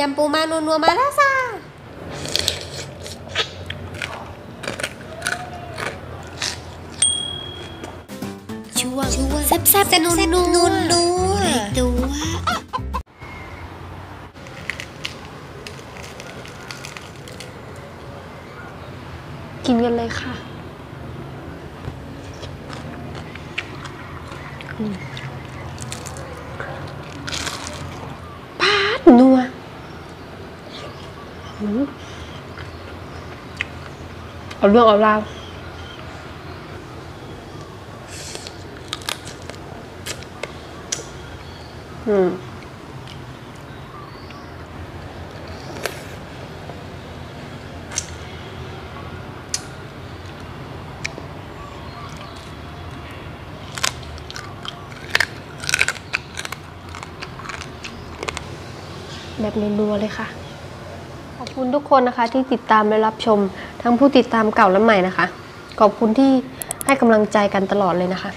ยำปูมานัวๆมาแล้วจ้าช่วงช่วงแซ่บแซ่บนัวนัวนัวนัวกินกันเลยค่ะ อืมปาดนัวอืม เอาเรื่องเอาราวอืมแบบนัวๆเลยค่ะ อบคุณทุกคนนะคะที่ติดตามและรับชม ทั้งผู้ติดตามเก่าและใหม่นะคะ ขอบคุณที่ให้กำลังใจกันตลอดเลยนะคะ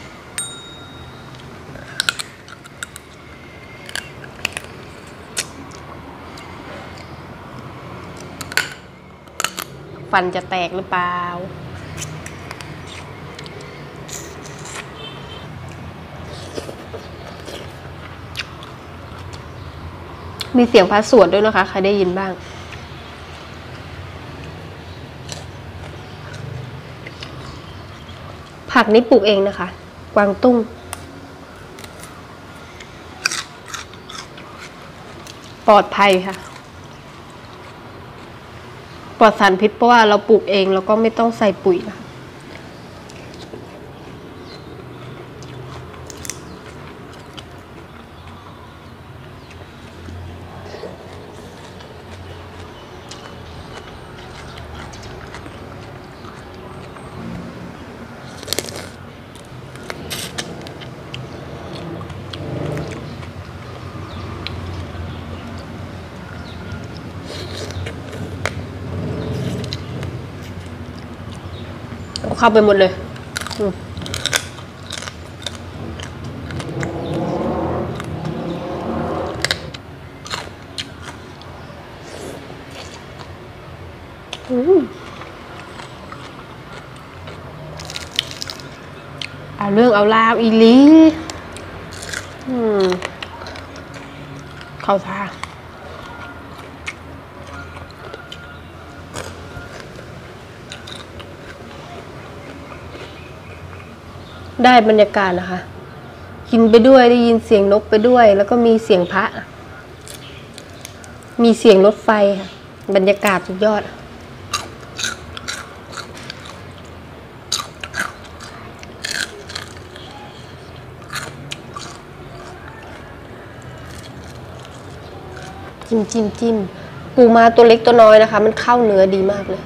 ฟันจะแตกหรือเปล่ามีเสียงพระสวดด้วยนะคะ ใครได้ยินบ้าง ผักนี้ปลูกเองนะคะ กวางตุ้ง ปลอดภัยค่ะ ปลอดสารพิษเพราะว่าเราปลูกเองแล้วก็ไม่ต้องใส่ปุ๋ยนะคะ เข้าไปหมดเลยอืมอืมเอาเรื่องเอาราวอีลี อืม เข้าท่า ได้บรรยากาศนะคะ กินไปด้วยได้ยินเสียงนกไปด้วย แล้วก็มีเสียงพระ มีเสียงรถไฟค่ะบรรยากาศสุดยอด จิ้มจิ้มจิ้มปูมาตัวเล็กตัวน้อยนะคะ มันเข้าเนื้อดีมากเลย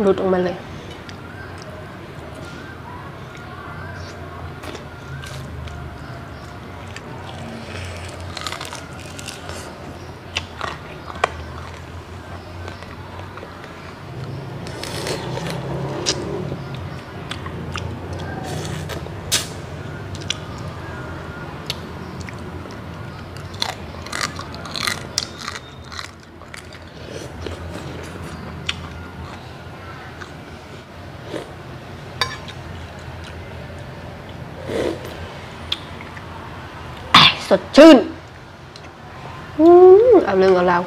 หลุดออกมาเลย สดชื่นอืมเอาเรื่องเอาเราว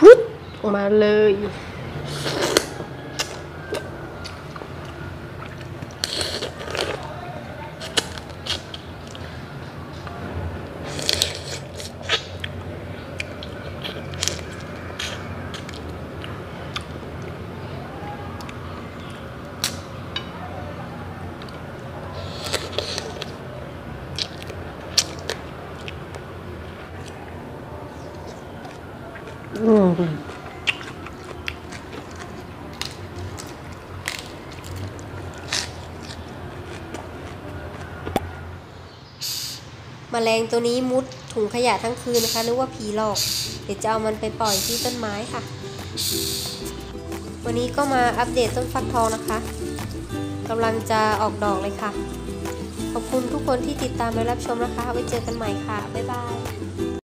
พุทออกมาเลย มแมลงตัวนี้มุดถุงขยะทั้งคืนนะคะนึกว่าผีหลอก เดี๋ยวจะเอามันไปปล่อยที่ต้นไม้ค่ะ วันนี้ก็มาอัปเดตต้นฟักทองนะคะกำลังจะออกดอกเลยค่ะ ขอบคุณทุกคนที่ติดตามและรับชมนะคะ ไว้เจอกันใหม่ค่ะ บ๊ายบาย